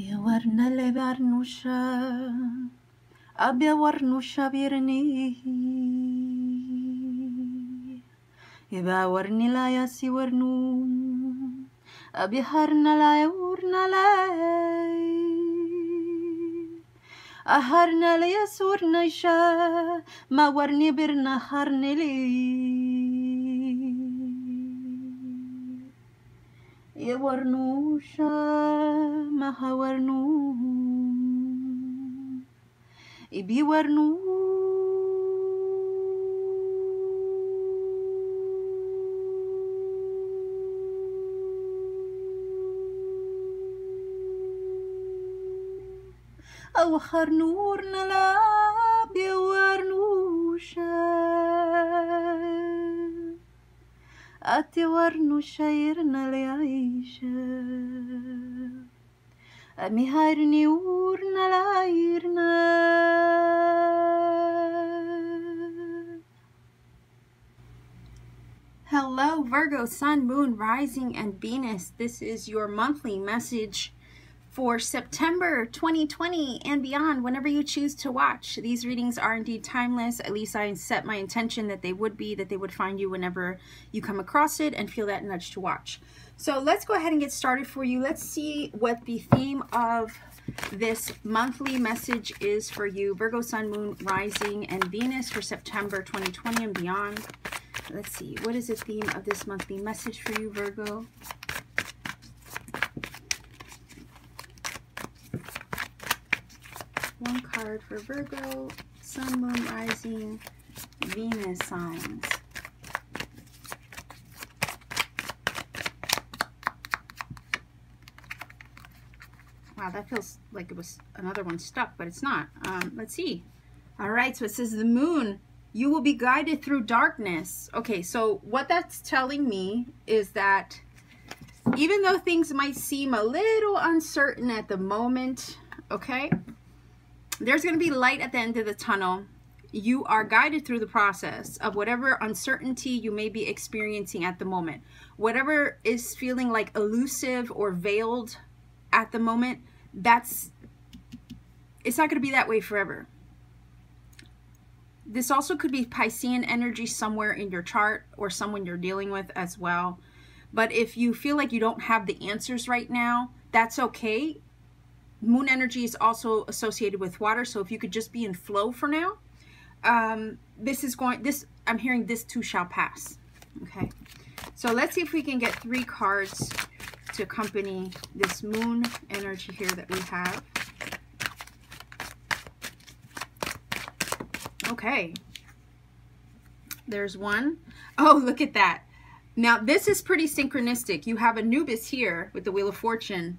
Yawarnale barnusha, abia warnusha birni. Iba warnila ya si warnu, abia harnala ya urnalai. Aharnala ya surnaisha, ma warni birna harnili. ఎవర్నూష మహవర్ను ఇబివర్ను أوخر نور نلاب يورنو أتورنو شايرنا ليعيشا أمي هايرني ورنا لايرنا Hello, Virgo, Sun, Moon, Rising, and Venus. This is your monthly message for September 2020 and beyond, whenever you choose to watch. These readings are indeed timeless. At least I set my intention that they would be, that they would find you whenever you come across it and feel that nudge to watch. So let's go ahead and get started for you. Let's see what the theme of this monthly message is for you, Virgo, Sun, Moon, Rising, and Venus for September 2020 and beyond. Let's see, what is the theme of this monthly message for you, Virgo? One card for Virgo, Sun, Moon, Rising, Venus signs. Wow, that feels like it was another one stuck, but it's not. Um, let's see. All right, so it says the moon you will be guided through darkness. Okay, so what that's telling me is that even though things might seem a little uncertain at the moment, okay, there's going to be light at the end of the tunnel. You are guided through the process of whatever uncertainty you may be experiencing at the moment. Whatever is feeling like elusive or veiled at the moment, that's it's not going to be that way forever this also could be Piscean energy somewhere in your chart or someone you're dealing with as well. But if you feel like you don't have the answers right now, that's okay. Moon energy is also associated with water, so if you could just be in flow for now, um, this is going, this, I'm hearing this too shall pass. Okay. So let's see if we can get three cards to accompany this moon energy here that we have. Okay. There's one. Oh, look at that. Now, this is pretty synchronistic. You have Anubis here with the Wheel of Fortune,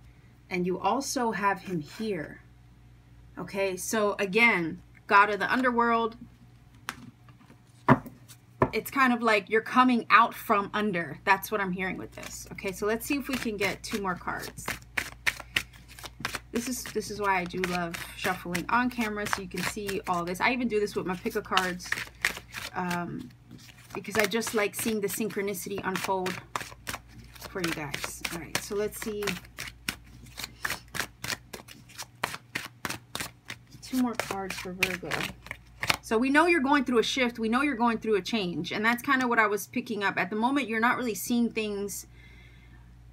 and you also have him here. Okay, so again, God of the underworld. It's kind of like you're coming out from under. That's what I'm hearing with this. Okay, so let's see if we can get two more cards. This is this is why I do love shuffling on camera so you can see all this. I even do this with my pick of cards um, because I just like seeing the synchronicity unfold for you guys. All right, so let's see. Two more cards for Virgo. So we know you're going through a shift. We know you're going through a change. And that's kind of what I was picking up. At the moment, you're not really seeing things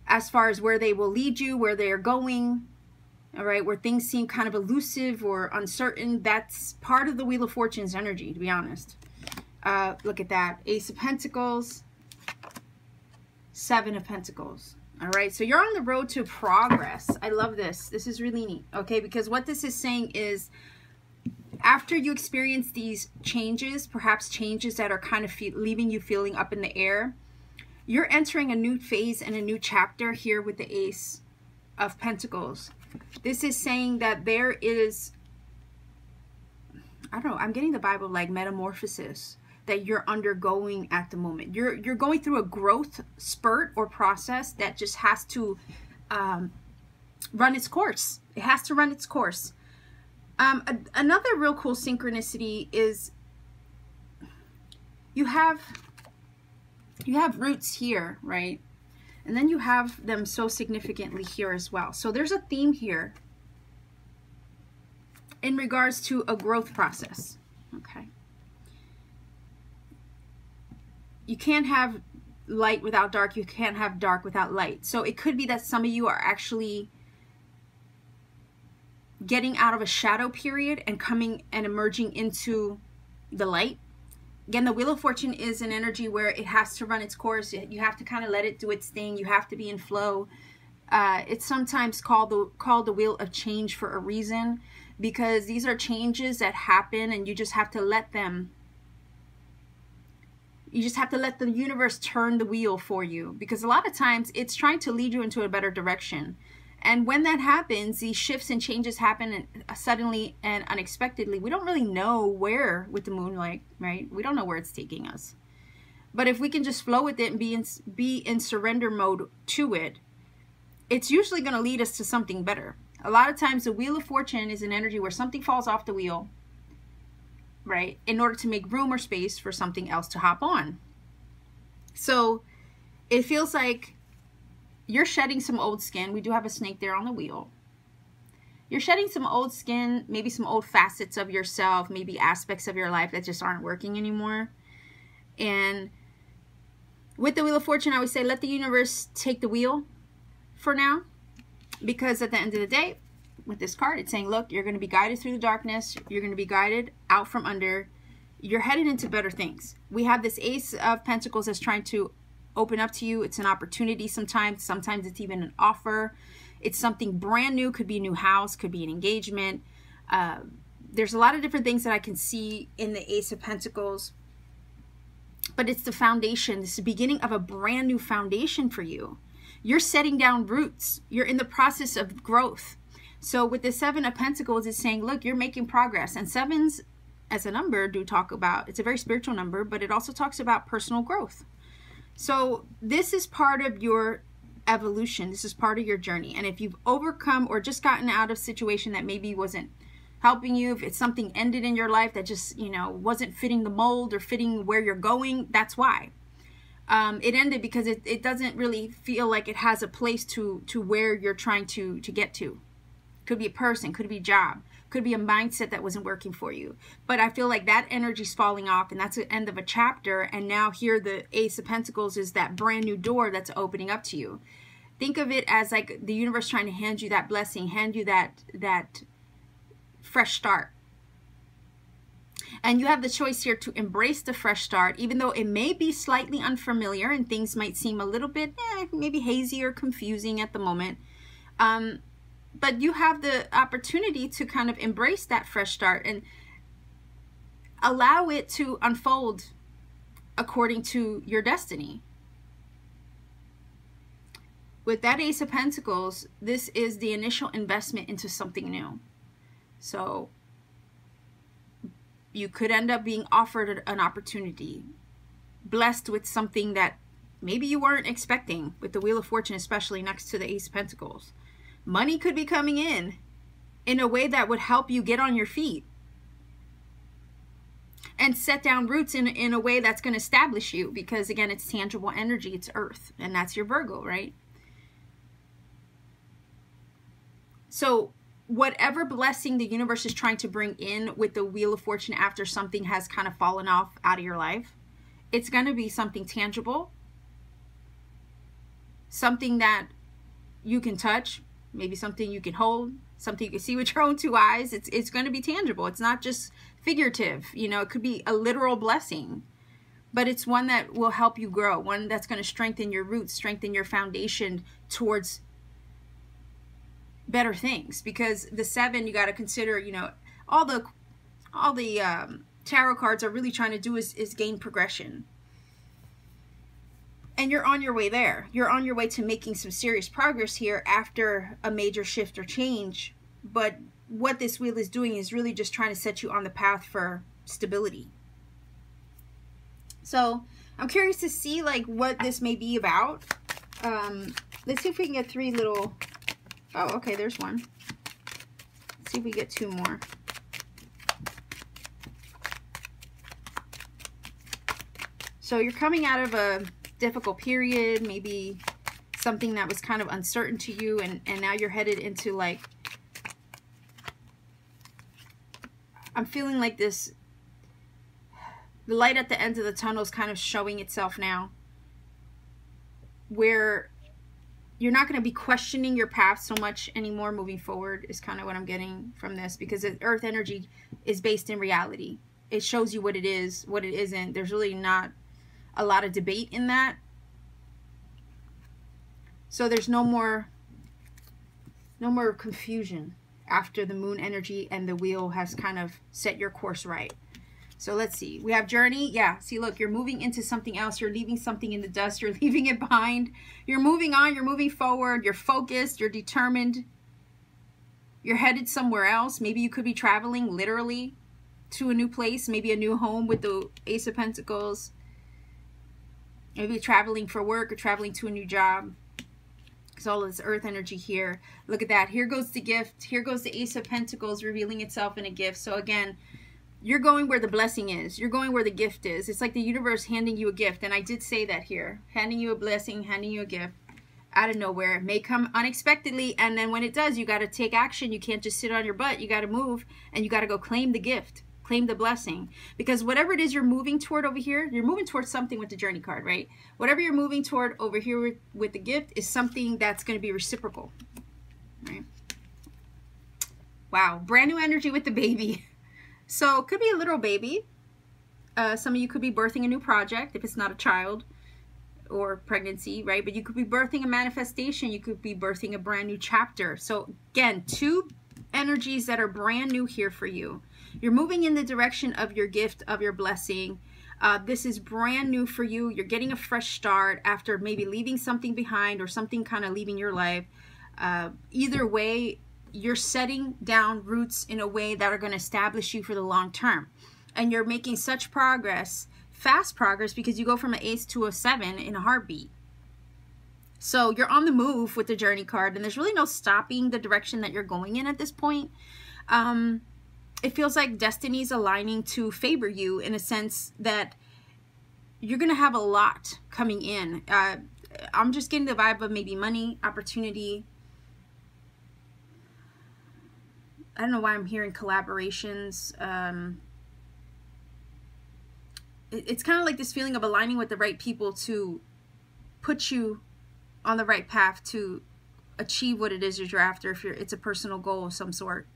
as far as where they will lead you, where they're going all right, where things seem kind of elusive or uncertain. That's part of the Wheel of Fortune's energy, to be honest. Uh, look at that. Ace of Pentacles, Seven of Pentacles. All right, so you're on the road to progress. I love this. This is really neat, okay? Because what this is saying is after you experience these changes, perhaps changes that are kind of leaving you feeling up in the air, you're entering a new phase and a new chapter here with the Ace of Pentacles. This is saying that there is, I don't know, I'm getting the Bible like metamorphosis that you're undergoing at the moment. You're you're going through a growth spurt or process that just has to um, run its course. It has to run its course. Um, a, another real cool synchronicity is you have you have roots here, right? And then you have them so significantly here as well. So there's a theme here in regards to a growth process. Okay. You can't have light without dark. You can't have dark without light. So it could be that some of you are actually getting out of a shadow period and coming and emerging into the light. Again, the Wheel of Fortune is an energy where it has to run its course. You have to kind of let it do its thing. You have to be in flow. Uh, it's sometimes called the called the Wheel of Change for a reason because these are changes that happen and you just have to let them you just have to let the universe turn the wheel for you because a lot of times it's trying to lead you into a better direction. And when that happens these shifts and changes happen uh, suddenly and unexpectedly we don't really know where with the moonlight right? We don't know where it's taking us. But if we can just flow with it and be in be in surrender mode to it it's usually going to lead us to something better. A lot of times the wheel of fortune is an energy where something falls off the wheel, right? In order to make room or space for something else to hop on. So it feels like you're shedding some old skin. We do have a snake there on the wheel. You're shedding some old skin, maybe some old facets of yourself, maybe aspects of your life that just aren't working anymore. And with the Wheel of Fortune, I would say let the universe take the wheel for now because at the end of the day, with this card, it's saying, look, you're going to be guided through the darkness. You're going to be guided out from under. You're headed into better things. We have this Ace of Pentacles that's trying to open up to you. It's an opportunity sometimes. Sometimes it's even an offer. It's something brand new. Could be a new house. Could be an engagement. Uh, there's a lot of different things that I can see in the Ace of Pentacles. But it's the foundation. It's the beginning of a brand new foundation for you you're setting down roots. You're in the process of growth. So with the Seven of Pentacles, it's saying, look, you're making progress. And sevens as a number do talk about, it's a very spiritual number, but it also talks about personal growth. So this is part of your evolution. This is part of your journey. And if you've overcome or just gotten out of situation that maybe wasn't helping you, if it's something ended in your life that just, you know, wasn't fitting the mold or fitting where you're going, that's why um, it ended because it, it doesn't really feel like it has a place to to where you're trying to to get to could be a person could be a job could be a mindset that wasn't working for you. But i feel like that energy's falling off and that's the end of a chapter and now here the ace of pentacles is that brand new door that's opening up to you. Think of it as like the universe trying to hand you that blessing hand you that that fresh start. And you have the choice here to embrace the fresh start, even though it may be slightly unfamiliar and things might seem a little bit eh, maybe hazy or confusing at the moment. Um, but you have the opportunity to kind of embrace that fresh start and allow it to unfold according to your destiny. With that Ace of Pentacles, this is the initial investment into something new. So you could end up being offered an opportunity, blessed with something that maybe you weren't expecting with the Wheel of Fortune, especially next to the Ace of Pentacles. Money could be coming in in a way that would help you get on your feet and set down roots in, in a way that's going to establish you because, again, it's tangible energy, it's earth, and that's your Virgo, right? So whatever blessing the universe is trying to bring in with the wheel of fortune after something has kind of fallen off out of your life it's going to be something tangible something that you can touch maybe something you can hold something you can see with your own two eyes. It's it's going to be tangible. It's not just figurative you know it could be a literal blessing but it's one that will help you grow one that's going to strengthen your roots strengthen your foundation towards better things. Because the seven you got to consider you know all the all the um, tarot cards are really trying to do is, is gain progression and you're on your way there you're on your way to making some serious progress here after a major shift or change but what this wheel is doing is really just trying to set you on the path for stability so i'm curious to see like what this may be about um let's see if we can get three little Oh, okay, there's one. Let's see if we get two more. So you're coming out of a difficult period, maybe something that was kind of uncertain to you, and, and now you're headed into like I'm feeling like this the light at the end of the tunnel is kind of showing itself now where you're not going to be questioning your path so much anymore moving forward is kind of what I'm getting from this because earth energy is based in reality. It shows you what it is, what it isn't. There's really not a lot of debate in that. So there's no more no more confusion after the moon energy and the wheel has kind of set your course right. So let's see. We have journey. Yeah. See, look, you're moving into something else. You're leaving something in the dust. You're leaving it behind. You're moving on. You're moving forward. You're focused. You're determined. You're headed somewhere else. Maybe you could be traveling literally to a new place. Maybe a new home with the Ace of Pentacles. Maybe traveling for work or traveling to a new job. Because all of this earth energy here. Look at that. Here goes the gift. Here goes the Ace of Pentacles revealing itself in a gift. So again, you're going where the blessing is. You're going where the gift is. It's like the universe handing you a gift. And I did say that here. Handing you a blessing, handing you a gift out of nowhere. It may come unexpectedly. And then when it does, you got to take action. You can't just sit on your butt. You got to move and you got to go claim the gift. Claim the blessing. Because whatever it is you're moving toward over here, you're moving towards something with the journey card, right? Whatever you're moving toward over here with, with the gift is something that's going to be reciprocal, right? Wow. Brand new energy with the baby. So could be a little baby. Uh, some of you could be birthing a new project if it's not a child or pregnancy, right? But you could be birthing a manifestation. You could be birthing a brand new chapter. So again, two energies that are brand new here for you. You're moving in the direction of your gift, of your blessing. Uh, this is brand new for you. You're getting a fresh start after maybe leaving something behind or something kind of leaving your life. Uh, either way, you're setting down roots in a way that are going to establish you for the long term. And you're making such progress, fast progress, because you go from an ace to a seven in a heartbeat. So you're on the move with the journey card, and there's really no stopping the direction that you're going in at this point. Um, it feels like destiny's aligning to favor you in a sense that you're going to have a lot coming in. Uh, I'm just getting the vibe of maybe money, opportunity, I don't know why I'm hearing collaborations. Um, it, it's kind of like this feeling of aligning with the right people to put you on the right path to achieve what it is you're after. If you're, it's a personal goal of some sort.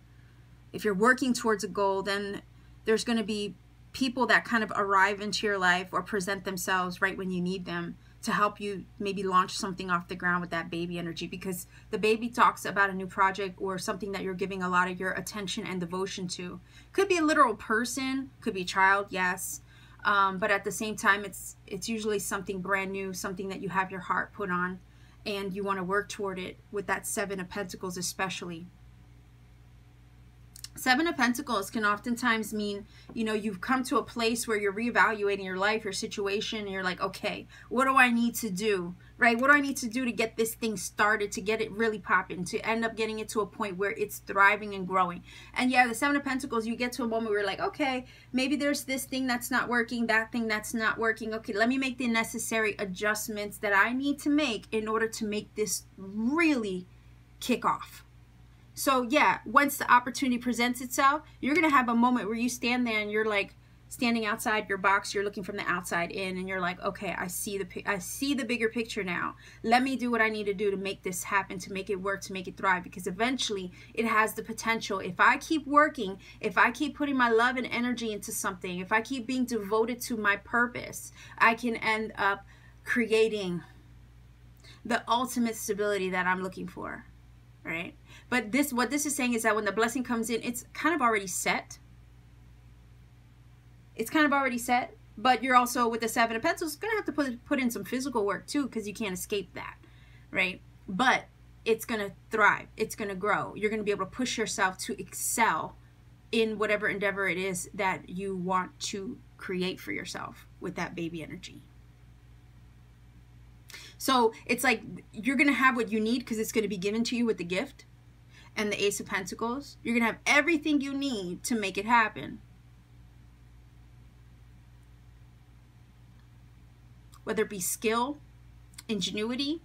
If you're working towards a goal, then there's going to be people that kind of arrive into your life or present themselves right when you need them to help you maybe launch something off the ground with that baby energy because the baby talks about a new project or something that you're giving a lot of your attention and devotion to. Could be a literal person, could be a child, yes. Um, but at the same time, it's it's usually something brand new, something that you have your heart put on, and you want to work toward it with that Seven of Pentacles, especially. Seven of Pentacles can oftentimes mean, you know, you've come to a place where you're reevaluating your life, your situation, and you're like, okay, what do I need to do? Right? What do I need to do to get this thing started, to get it really popping, to end up getting it to a point where it's thriving and growing? And yeah, the Seven of Pentacles, you get to a moment where you're like, okay, maybe there's this thing that's not working, that thing that's not working. Okay, let me make the necessary adjustments that I need to make in order to make this really kick off so yeah, once the opportunity presents itself, you're going to have a moment where you stand there and you're like standing outside your box, you're looking from the outside in and you're like, "Okay, I see the I see the bigger picture now. Let me do what I need to do to make this happen, to make it work, to make it thrive because eventually it has the potential. If I keep working, if I keep putting my love and energy into something, if I keep being devoted to my purpose, I can end up creating the ultimate stability that I'm looking for." Right? But this, what this is saying is that when the blessing comes in, it's kind of already set. It's kind of already set. But you're also, with the Seven of Pentacles, going to have to put, put in some physical work too because you can't escape that, right? But it's going to thrive. It's going to grow. You're going to be able to push yourself to excel in whatever endeavor it is that you want to create for yourself with that baby energy. So it's like you're going to have what you need because it's going to be given to you with the gift and the Ace of Pentacles, you're going to have everything you need to make it happen. Whether it be skill, ingenuity,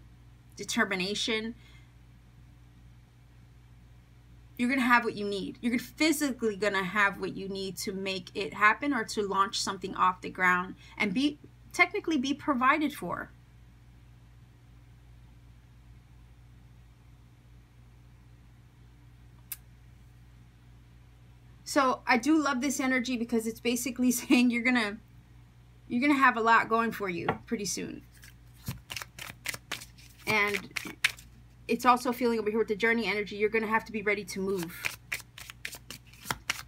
determination, you're going to have what you need. You're physically going to have what you need to make it happen or to launch something off the ground and be technically be provided for. So I do love this energy because it's basically saying you're going to you're going to have a lot going for you pretty soon. And it's also feeling over here with the journey energy, you're going to have to be ready to move.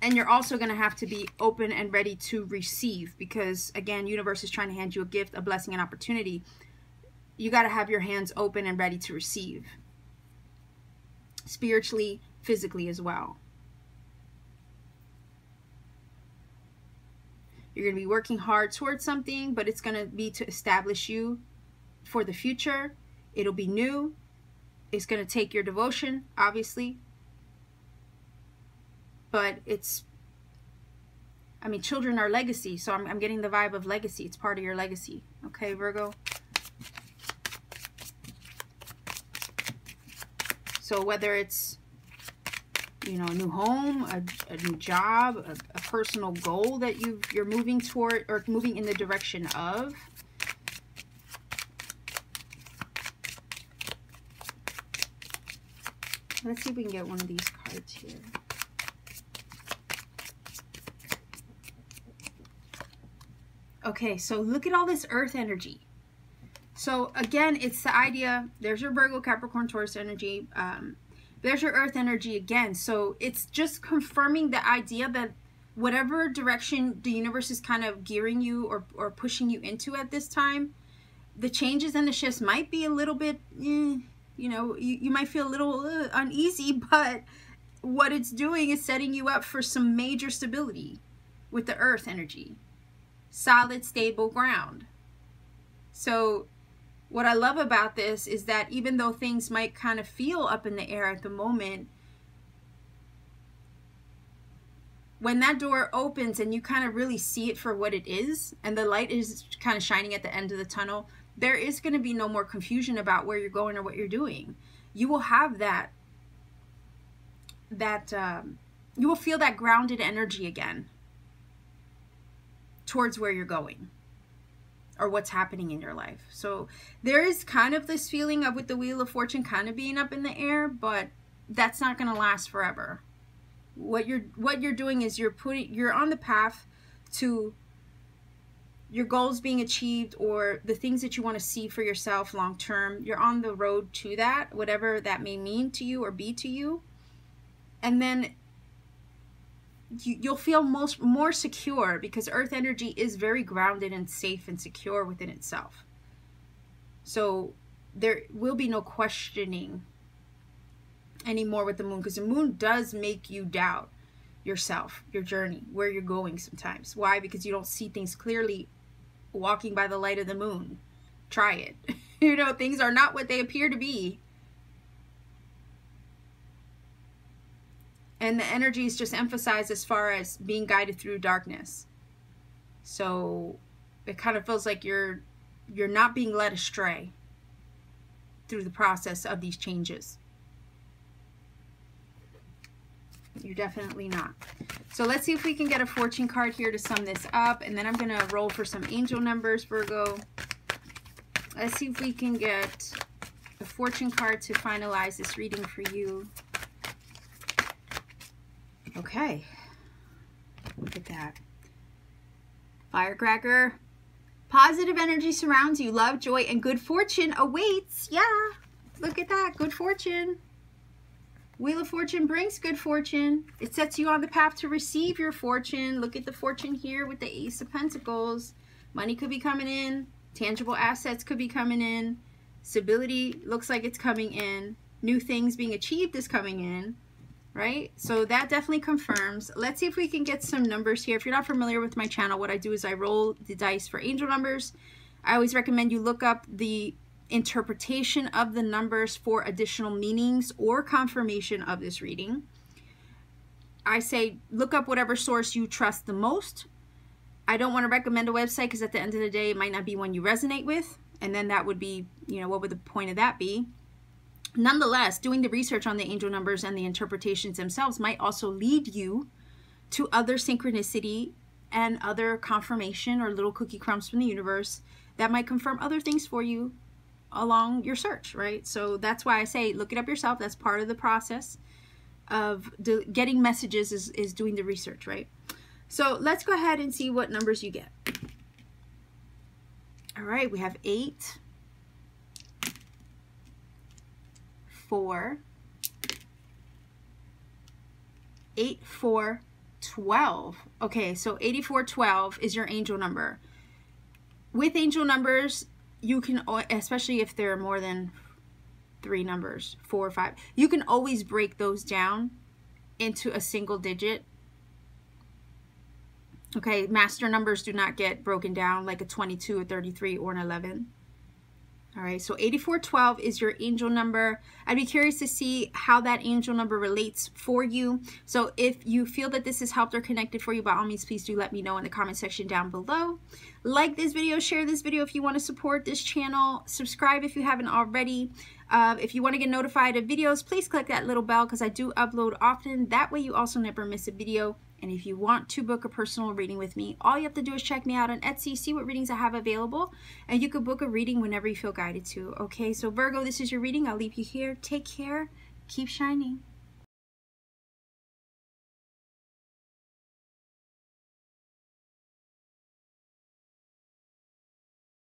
And you're also going to have to be open and ready to receive because, again, universe is trying to hand you a gift, a blessing, an opportunity. You got to have your hands open and ready to receive. Spiritually, physically as well. You're going to be working hard towards something, but it's going to be to establish you for the future. It'll be new. It's going to take your devotion, obviously. But it's, I mean, children are legacy. So I'm, I'm getting the vibe of legacy. It's part of your legacy. Okay, Virgo. So whether it's, you know, a new home, a, a new job, a, a personal goal that you you're moving toward or moving in the direction of, Let's see if we can get one of these cards here. Okay, so look at all this earth energy. So again, it's the idea, there's your Virgo, Capricorn, Taurus energy. Um, there's your earth energy again. So it's just confirming the idea that whatever direction the universe is kind of gearing you or, or pushing you into at this time, the changes and the shifts might be a little bit, eh, you know, you, you might feel a little uh, uneasy, but what it's doing is setting you up for some major stability with the earth energy. Solid, stable ground. So what I love about this is that even though things might kind of feel up in the air at the moment, when that door opens and you kind of really see it for what it is, and the light is kind of shining at the end of the tunnel, there is going to be no more confusion about where you're going or what you're doing. You will have that, that, um, you will feel that grounded energy again towards where you're going or what's happening in your life. So there is kind of this feeling of with the Wheel of Fortune kind of being up in the air, but that's not going to last forever. What you're what you're doing is you're putting you're on the path to your goals being achieved or the things that you want to see for yourself long term, you're on the road to that, whatever that may mean to you or be to you. And then you, you'll feel most more secure because earth energy is very grounded and safe and secure within itself. So there will be no questioning anymore with the moon because the moon does make you doubt yourself, your journey, where you're going sometimes. Why? Because you don't see things clearly walking by the light of the moon. Try it. you know, things are not what they appear to be. And the energy is just emphasized as far as being guided through darkness. So it kind of feels like you're you're not being led astray through the process of these changes. You're definitely not. So let's see if we can get a fortune card here to sum this up. And then I'm going to roll for some angel numbers, Virgo. Let's see if we can get a fortune card to finalize this reading for you. Okay. Look at that. Firecracker. Positive energy surrounds you. Love, joy, and good fortune awaits. Yeah. Look at that. Good fortune. Wheel of Fortune brings good fortune. It sets you on the path to receive your fortune. Look at the fortune here with the Ace of Pentacles. Money could be coming in. Tangible assets could be coming in. Stability looks like it's coming in. New things being achieved is coming in. Right? So that definitely confirms. Let's see if we can get some numbers here. If you're not familiar with my channel, what I do is I roll the dice for angel numbers. I always recommend you look up the interpretation of the numbers for additional meanings or confirmation of this reading. I say look up whatever source you trust the most. I don't want to recommend a website because at the end of the day, it might not be one you resonate with. And then that would be, you know, what would the point of that be? Nonetheless, doing the research on the angel numbers and the interpretations themselves might also lead you to other synchronicity and other confirmation or little cookie crumbs from the universe that might confirm other things for you along your search, right? So that's why I say look it up yourself. That's part of the process of getting messages is, is doing the research, right? So let's go ahead and see what numbers you get. All right, we have eight, four, eight, four, 12. Okay, so 8412 is your angel number. With angel numbers, you can, especially if there are more than three numbers, four or five, you can always break those down into a single digit. Okay, master numbers do not get broken down like a 22, a 33, or an 11. All right, so 8412 is your angel number. I'd be curious to see how that angel number relates for you. So if you feel that this has helped or connected for you, by all means, please do let me know in the comment section down below. Like this video, share this video if you want to support this channel. Subscribe if you haven't already. Uh, if you want to get notified of videos, please click that little bell because I do upload often. That way you also never miss a video. And if you want to book a personal reading with me, all you have to do is check me out on Etsy, see what readings I have available, and you can book a reading whenever you feel guided to. Okay, so Virgo, this is your reading. I'll leave you here. Take care. Keep shining.